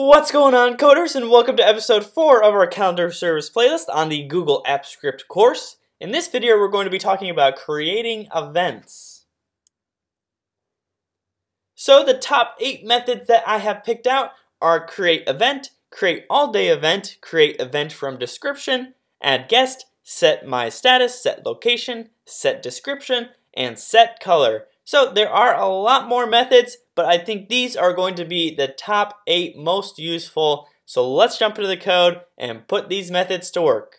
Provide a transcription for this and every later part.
What's going on, coders, and welcome to episode 4 of our calendar service playlist on the Google Apps Script course. In this video, we're going to be talking about creating events. So the top 8 methods that I have picked out are create event, create all day event, create event from description, add guest, set my status, set location, set description, and set color. So there are a lot more methods, but I think these are going to be the top eight most useful. So let's jump into the code and put these methods to work.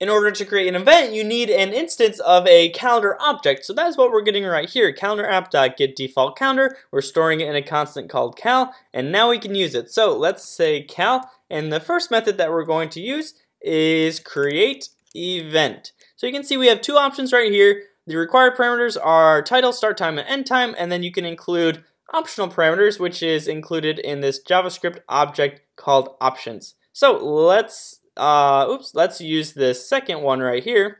In order to create an event, you need an instance of a calendar object. So that's what we're getting right here. Calendar app.get default calendar. We're storing it in a constant called cal, and now we can use it. So let's say cal, and the first method that we're going to use is create event. So you can see we have two options right here. The required parameters are title, start time, and end time, and then you can include optional parameters, which is included in this JavaScript object called options. So let's, uh, oops, let's use this second one right here,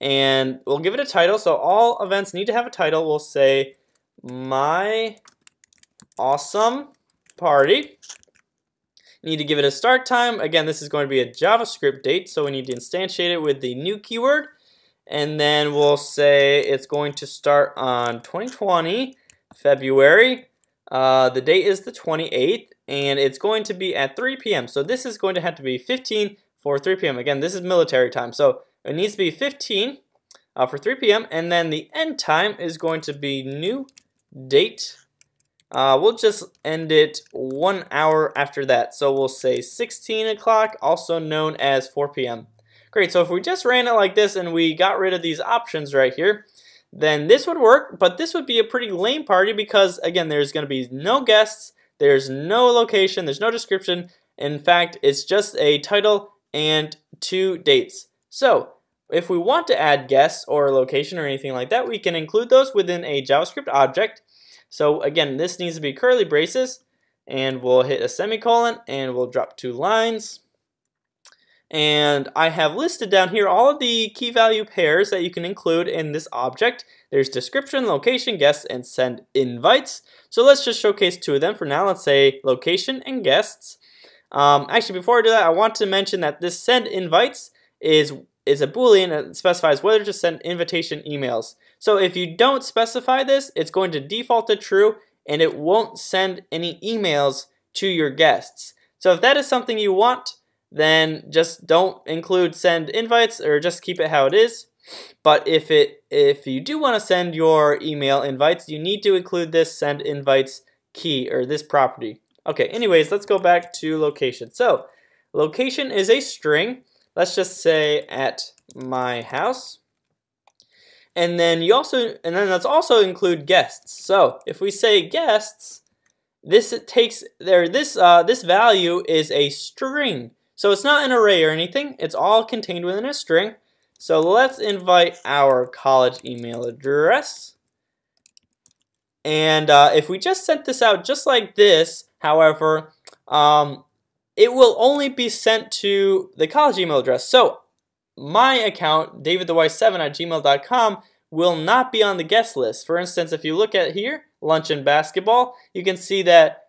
and we'll give it a title. So all events need to have a title. We'll say my awesome party. Need to give it a start time. Again, this is going to be a JavaScript date, so we need to instantiate it with the new keyword. And then we'll say it's going to start on 2020, February. Uh, the date is the 28th, and it's going to be at 3 p.m. So this is going to have to be 15 for 3 p.m. Again, this is military time, so it needs to be 15 uh, for 3 p.m. And then the end time is going to be new date uh, we'll just end it one hour after that. So we'll say 16 o'clock, also known as 4 p.m. Great, so if we just ran it like this and we got rid of these options right here, then this would work, but this would be a pretty lame party because, again, there's going to be no guests, there's no location, there's no description. In fact, it's just a title and two dates. So, if we want to add guests or location or anything like that, we can include those within a JavaScript object. So again, this needs to be curly braces, and we'll hit a semicolon, and we'll drop two lines. And I have listed down here all of the key value pairs that you can include in this object. There's description, location, guests, and send invites. So let's just showcase two of them for now. Let's say location and guests. Um, actually, before I do that, I want to mention that this send invites is, is a boolean that specifies whether to send invitation emails. So if you don't specify this, it's going to default to true and it won't send any emails to your guests. So if that is something you want, then just don't include send invites or just keep it how it is. But if it if you do want to send your email invites, you need to include this send invites key or this property. Okay, anyways, let's go back to location. So location is a string. Let's just say at my house. And then you also, and then let's also include guests. So if we say guests, this it takes there this uh, this value is a string. So it's not an array or anything. It's all contained within a string. So let's invite our college email address. And uh, if we just sent this out just like this, however, um, it will only be sent to the college email address. So my account, davidtheweiss7 at gmail.com, will not be on the guest list. For instance, if you look at here, lunch and basketball, you can see that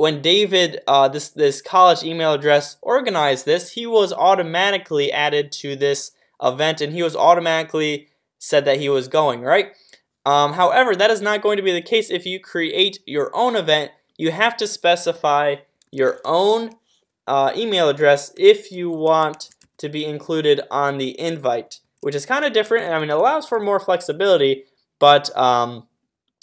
when David, uh, this, this college email address, organized this, he was automatically added to this event and he was automatically said that he was going, right? Um, however, that is not going to be the case if you create your own event. You have to specify your own uh, email address if you want to be included on the invite, which is kind of different. I mean, it allows for more flexibility, but um,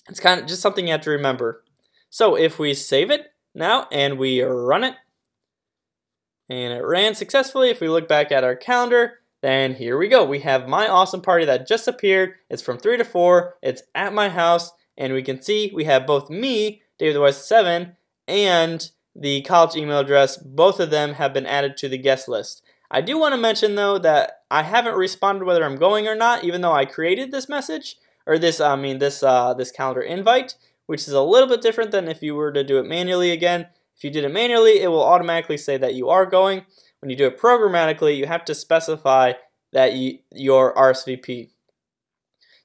it's kind of just something you have to remember. So if we save it now and we run it, and it ran successfully, if we look back at our calendar, then here we go. We have my awesome party that just appeared. It's from 3 to 4. It's at my house. And we can see we have both me, David West 7, and the college email address. Both of them have been added to the guest list. I do want to mention though that I haven't responded whether I'm going or not, even though I created this message or this I mean this uh, this calendar invite, which is a little bit different than if you were to do it manually again. If you did it manually, it will automatically say that you are going. When you do it programmatically, you have to specify that you, your RSVP.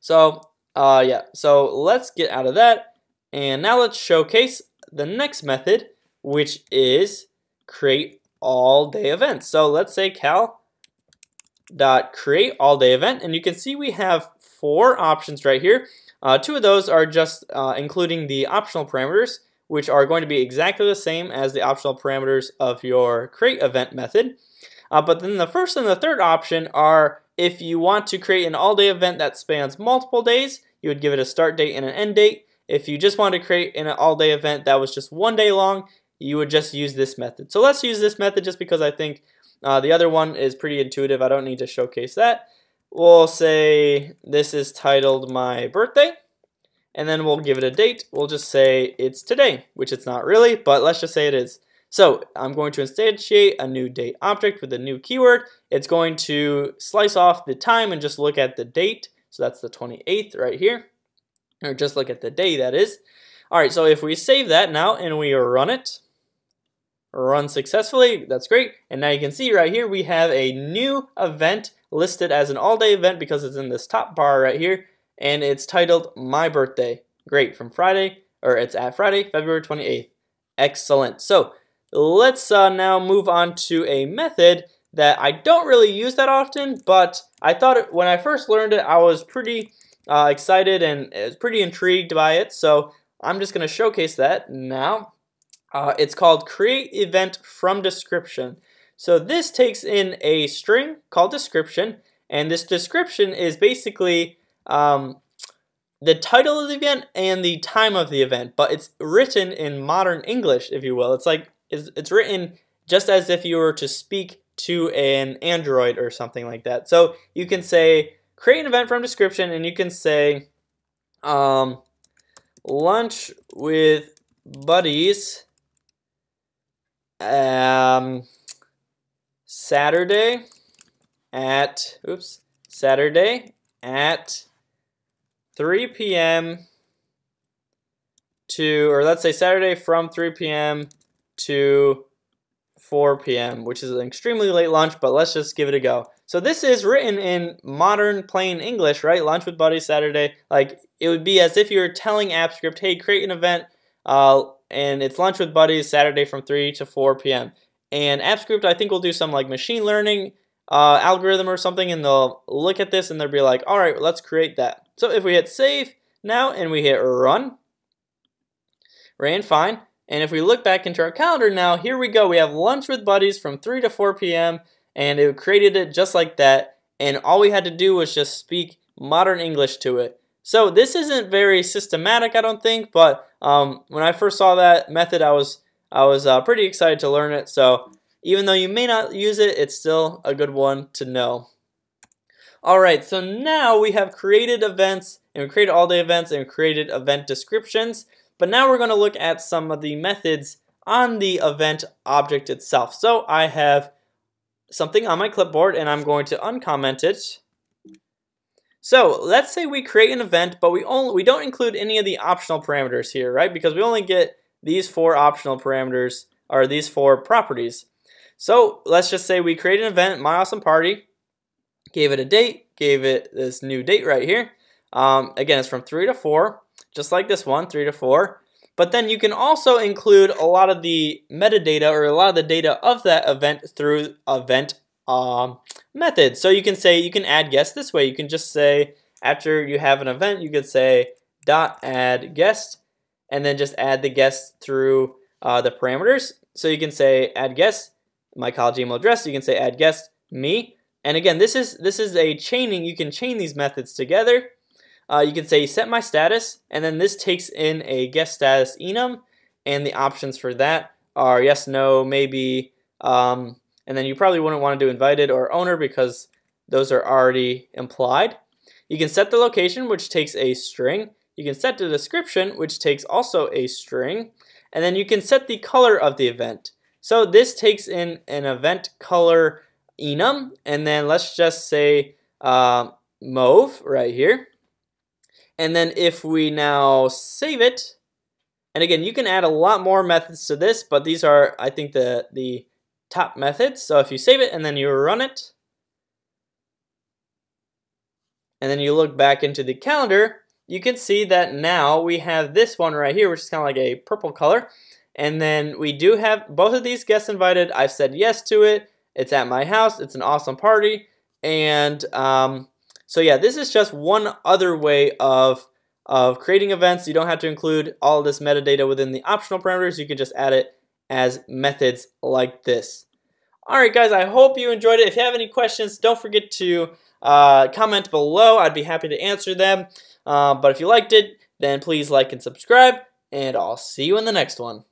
So uh, yeah, so let's get out of that, and now let's showcase the next method, which is create all day events. So let's say cal dot create all day event, and you can see we have four options right here. Uh, two of those are just uh, including the optional parameters, which are going to be exactly the same as the optional parameters of your create event method. Uh, but then the first and the third option are if you want to create an all-day event that spans multiple days, you would give it a start date and an end date. If you just want to create an all-day event that was just one day long, you would just use this method. So let's use this method just because I think uh, the other one is pretty intuitive. I don't need to showcase that. We'll say this is titled my birthday and then we'll give it a date. We'll just say it's today, which it's not really, but let's just say it is. So I'm going to instantiate a new date object with a new keyword. It's going to slice off the time and just look at the date. So that's the 28th right here, or just look at the day that is. All right, so if we save that now and we run it, run successfully, that's great. And now you can see right here, we have a new event listed as an all-day event because it's in this top bar right here and it's titled My Birthday. Great, from Friday, or it's at Friday, February 28th. Excellent. So let's uh, now move on to a method that I don't really use that often, but I thought it, when I first learned it, I was pretty uh, excited and was pretty intrigued by it. So I'm just going to showcase that now. Uh, it's called create event from description. So this takes in a string called description, and this description is basically um, the title of the event and the time of the event, but it's written in modern English, if you will. It's like it's, it's written just as if you were to speak to an Android or something like that. So you can say create an event from description, and you can say um, lunch with buddies um, Saturday at oops Saturday at 3 p.m. to, or let's say Saturday from 3 p.m. to 4 p.m., which is an extremely late lunch, but let's just give it a go. So this is written in modern plain English, right? Lunch with buddies Saturday. Like it would be as if you were telling AppScript, hey, create an event, uh, and it's lunch with buddies Saturday from 3 to 4 p.m. And AppScript, I think, we'll do some like machine learning uh, algorithm or something, and they'll look at this and they'll be like, all right, let's create that. So if we hit save now and we hit run, ran fine. And if we look back into our calendar now, here we go. We have lunch with buddies from 3 to 4 p.m. and it created it just like that. And all we had to do was just speak modern English to it. So this isn't very systematic, I don't think, but um, when I first saw that method, I was I was uh, pretty excited to learn it. So even though you may not use it, it's still a good one to know. Alright, so now we have created events, and we created all-day events, and created event descriptions. But now we're going to look at some of the methods on the event object itself. So I have something on my clipboard, and I'm going to uncomment it. So let's say we create an event, but we only we don't include any of the optional parameters here, right? Because we only get these four optional parameters, or these four properties. So let's just say we create an event, my awesome party, gave it a date, gave it this new date right here. Um, again, it's from 3 to 4, just like this one, 3 to 4. But then you can also include a lot of the metadata or a lot of the data of that event through event um, methods. So you can say, you can add guest this way. You can just say, after you have an event, you could say dot add guest, and then just add the guest through uh, the parameters. So you can say add guest, my college email address. You can say add guest, me, and again, this is this is a chaining. You can chain these methods together. Uh, you can say set my status, and then this takes in a guest status enum, and the options for that are yes, no, maybe, um, and then you probably wouldn't want to do invited or owner because those are already implied. You can set the location, which takes a string. You can set the description, which takes also a string. And then you can set the color of the event. So this takes in an event color enum, and then let's just say uh, mauve right here. And then if we now save it, and again, you can add a lot more methods to this, but these are, I think, the, the top methods. So if you save it and then you run it, and then you look back into the calendar, you can see that now we have this one right here, which is kind of like a purple color. And then we do have both of these guests invited. I've said yes to it. It's at my house. It's an awesome party. And um, so yeah, this is just one other way of of creating events. You don't have to include all this metadata within the optional parameters. You can just add it as methods like this. Alright guys, I hope you enjoyed it. If you have any questions, don't forget to uh, comment below. I'd be happy to answer them. Uh, but if you liked it, then please like and subscribe, and I'll see you in the next one.